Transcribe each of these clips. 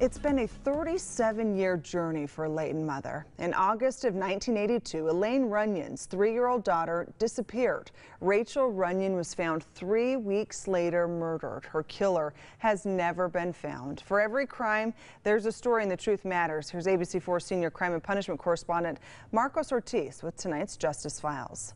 It's been a 37-year journey for a mother. In August of 1982, Elaine Runyon's three-year-old daughter disappeared. Rachel Runyon was found three weeks later murdered. Her killer has never been found. For every crime, there's a story and the truth matters. Here's ABC4 senior crime and punishment correspondent Marcos Ortiz with tonight's Justice Files.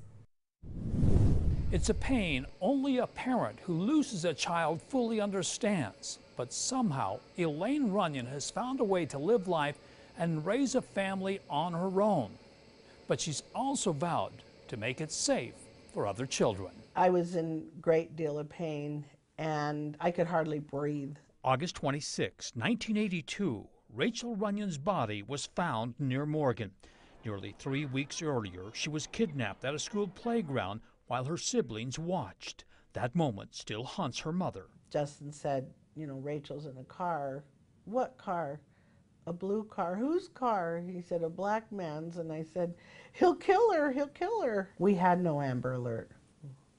It's a pain only a parent who loses a child fully understands. But somehow, Elaine Runyon has found a way to live life and raise a family on her own. But she's also vowed to make it safe for other children. I was in great deal of pain and I could hardly breathe. August 26, 1982, Rachel Runyon's body was found near Morgan. Nearly three weeks earlier, she was kidnapped at a school playground while her siblings watched. That moment still haunts her mother. Justin said, you know, Rachel's in a car. What car? A blue car. Whose car? He said, a black man's. And I said, he'll kill her. He'll kill her. We had no Amber Alert.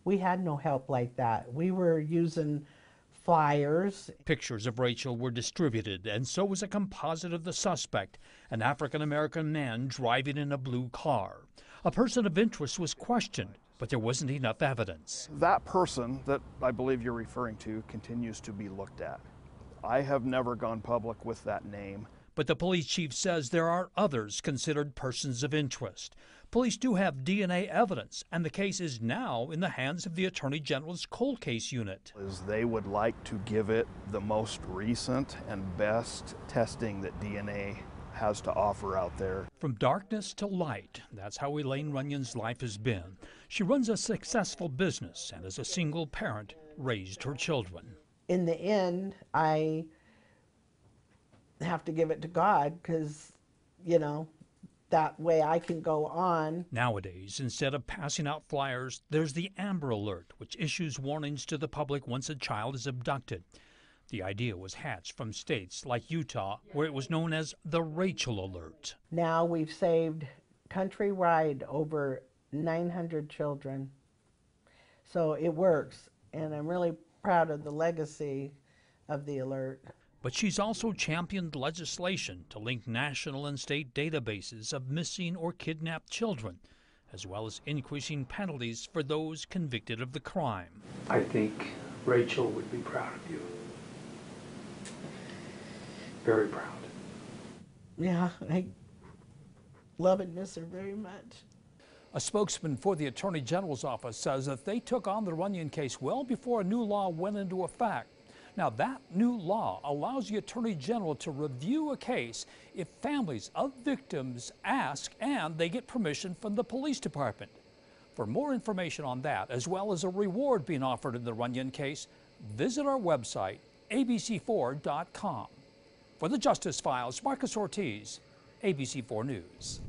We had no help like that. We were using flyers. Pictures of Rachel were distributed, and so was a composite of the suspect, an African American man driving in a blue car. A person of interest was questioned, but there wasn't enough evidence. That person that I believe you're referring to continues to be looked at. I have never gone public with that name. But the police chief says there are others considered persons of interest. Police do have DNA evidence, and the case is now in the hands of the Attorney General's cold case unit. Is they would like to give it the most recent and best testing that DNA has to offer out there. From darkness to light, that's how Elaine Runyon's life has been. She runs a successful business and as a single parent raised her children. In the end, I have to give it to God because, you know, that way I can go on. Nowadays, instead of passing out flyers, there's the Amber Alert, which issues warnings to the public once a child is abducted. The idea was hatched from states like Utah, where it was known as the Rachel Alert. Now we've saved countrywide over 900 children. So it works, and I'm really proud of the legacy of the alert. But she's also championed legislation to link national and state databases of missing or kidnapped children, as well as increasing penalties for those convicted of the crime. I think Rachel would be proud of you very proud. Yeah, I love and miss her very much. A spokesman for the Attorney General's office says that they took on the Runyon case well before a new law went into effect. Now, that new law allows the Attorney General to review a case if families of victims ask and they get permission from the police department. For more information on that, as well as a reward being offered in the Runyon case, visit our website, abc4.com. For the Justice Files, Marcos Ortiz, ABC4 News.